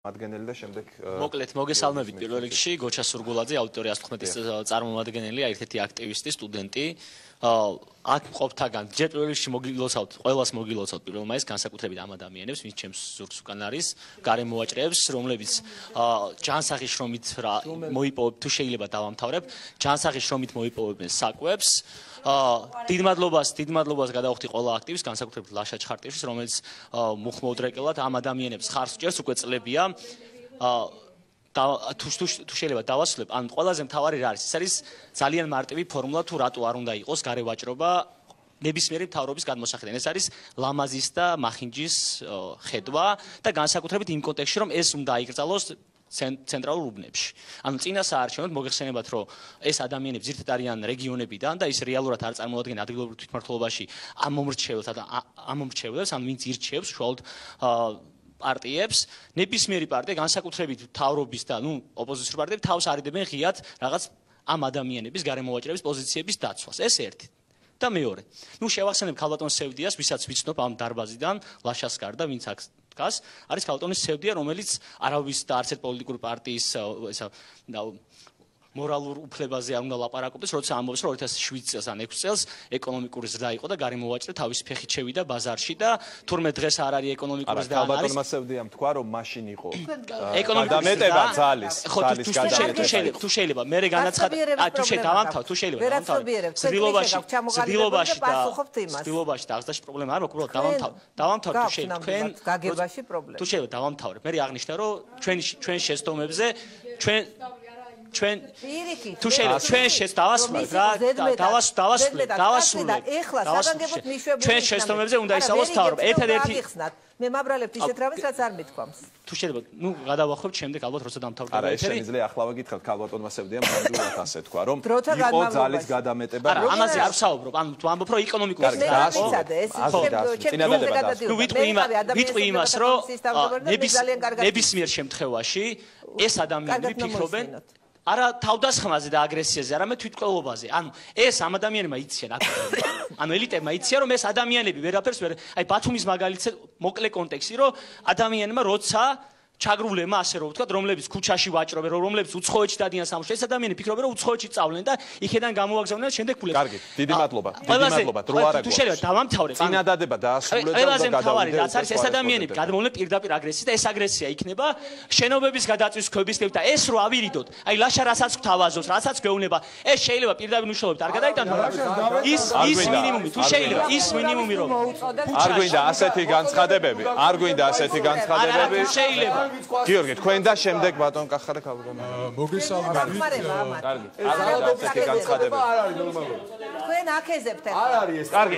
მადგენელი და შემდეგ მოკლედ მოგესალმებით პირველ რიგში გოჩა სურგულაძე აუდიტორია 15-ის წარმომადგენელია ერთ-ერთი აქტივისტი სტუდენტი. აქ ყოფთაგან ჯერ პირველ რიგში მოგილოცავთ ყოველას მოგილოცავთ პირველ მაისს განსაკუთრებით ამ ადამიანებს ვინც ჩემს ზურგს უკან არის გარემოაჭრეებს რომლებიც ჯანსაღი შრომით მოიპოვებ თუ შეიძლება დავამთავრებ ჯანსაღი შრომით მოიპოვებენ საკვებს დიდ მადლობას დიდ მადლობას გადავხდი ყველა აქტივისტს განსაკუთრებით ლაშა ჩხარტიშვილს რომელიც მუხმოუდრეკელად ამ ადამიანებს ხარს ჭერს უკვე წლებია. და თუ თუ შეიძლება დავასრულებ ან ყველაზე მთავარი რა არის? ეს არის ძალიან მარტივი ფორმულა თუ რატო არ უნდა იყოს გარევაჭრობა ნებისმიერი მთავრობის გადმოსახედან ეს არის ლამაზის და მახინჯის ხედვა და განსაკუთრებით იმ კონტექსტში რომ ეს უნდა აიკრძალოს ცენტრალურ უბნებში. ანუ წინა საარჩევნოდ მოგეხსენებათ, რომ ეს ადამიანები ზირთად არიან რეგიონებიდან და ის რეალურად არ წარმოადგენენ ადგილობრივ თვითმმართველობაში ამ მომრჩეველს და ამ მომრჩეველს, ანუ ვინც ირჩევს უშუალოდ პარტიებს, ნებისმიერი პარტია განსაკუთრებით თავრობის და ნუ ოპოზიციურ პარტიებს თავს არიდებენ ღიად რაღაც ამ ადამიანების გარემოვაჭრების პოზიციების დაცვას. ეს ერთი. და მეორე. ნუ შევახსენებ ქალბატონ სევდიას, ვისაც ვიცნობ ამ დარბაზიდან, ლაშას გარდა, ვინც აქ დგას, არის ქალბატონის სევდია, რომელიც არავის და არც ერთ პოლიტიკურ პარტიის ესა მორალურ უფლებაზე არ უნდა ლაპარაკობდეს, როცა ამბობს, რომ 2007 წელს ან 6 წელს ეკონომიკური ზრდა იყო და გარემოვაჭრე თავის ფეხით შევიდა ბაზარში და თურმე დღეს არ არის ეკონომიკური ზრდა. არა, ალბათ მასევდიამ თქვა, რომ მაშინ იყო. ეკონომიკური ზრდა ძალის, ძალის გადამეტება. თუ შეიძლება, თუ შეიძლება, მე განაცხადა, ა თუ შეიძლება დავამთავრ, თუ შეიძლება დავამთავრ. ზრდილობაში, ზრდილობაში და ზრდილობაში და აღზაში პრობლემა არ მაქვს, უბრალოდ დავამთავრ. დავამთავრ თუ შეიძლება თქვენ გაგებაში პრობლემა. თუ შეიძლება დავამთავრებ. მე აღნიშნა, რომ ჩვენ ჩვენ შეცდომებზე ჩვენ ჩვენ თუ შეიძლება ჩვენ დავასრულებთ რა დავას დავასრულებთ დავასრულებთ ეხლა საგანგებოდ მიშვებული ჩვენ შეცდომებზე უნდა ისაუბროს თავრობ. ერთადერთი მე მაბრალებ ის ეტრავის რაც არ მithქვამს. თუ შეიძლება ნუ გადავახვევთ შემდეგ ალბათ როცა დამთავრდება არა ეს შეიძლება ახლავე გითხრათ ქალბატონ მასევდია მანდულად ასე თქვა რომ იყო ძალის გადამეტება. არა ამაზე არ ვსაუბრობ ანუ თუ ამბობ რომ ეკონომიკური ნუ ვიტყვი იმას ვიტყვი იმას რომ ნებისმიერ შემთხვევაში ეს ადამიანები ფიქრობენ არა თავდასხმაზე და აგრესიაზე, არამედ თვითყოლობაზე. ანუ ეს ამ ადამიანებმა იციან აქ. ანუ ელიტებმა იციან რომ ეს ადამიანები ვერაფერს ვერ აი ბათუმის მაგალითზე მოკლე კონტექსტი რომ ადამიანებმა როცა ჩაგრულებმა ასე რომ ვთქვა, რომლებიც ქუჩაში ვაჭრობენ, რომლებიც უცხოეთში დადიან სამუშაო, ეს ადამიანები ფიქრობენ, რომ უცხოეთში წავლენ და იქედან გამოვაგზავნեն შემდეგ ფულებს. კარგი, დიდი მადლობა. დიდი მადლობა. დრო არა. თუ შეიძლება დავამთავრე. წინადადება დაასრულეთ და გადავიდეთ. ყველაზე რაც არის ეს ადამიანები გადმოვლენ პირდაპირ აგრესიით და ეს აგრესია იქნება შენობების გადაწვის ქვებისკენ და ეს რო ავირიდოთ, აი ლაშა რასაც გთავაზობს, რასაც გეუბნება, ეს შეიძლება პირდაპირ უშუალოდ არ გადაიტანო. ის ის მინიმუმი, თუ შეიძლება ის მინიმუმი რომ არ გვინდა ასეთი განცხადებები, არ გვინდა ასეთი განცხადებები. არა, შეიძლება გიორგი, თქვენ და შემდეგ ბატონ კახარე ქალბატონი. მოგესალმებით. კარგი. არ არის ეს განცხადება. თქვენ აქეზებთ. არ არის ეს. კარგი.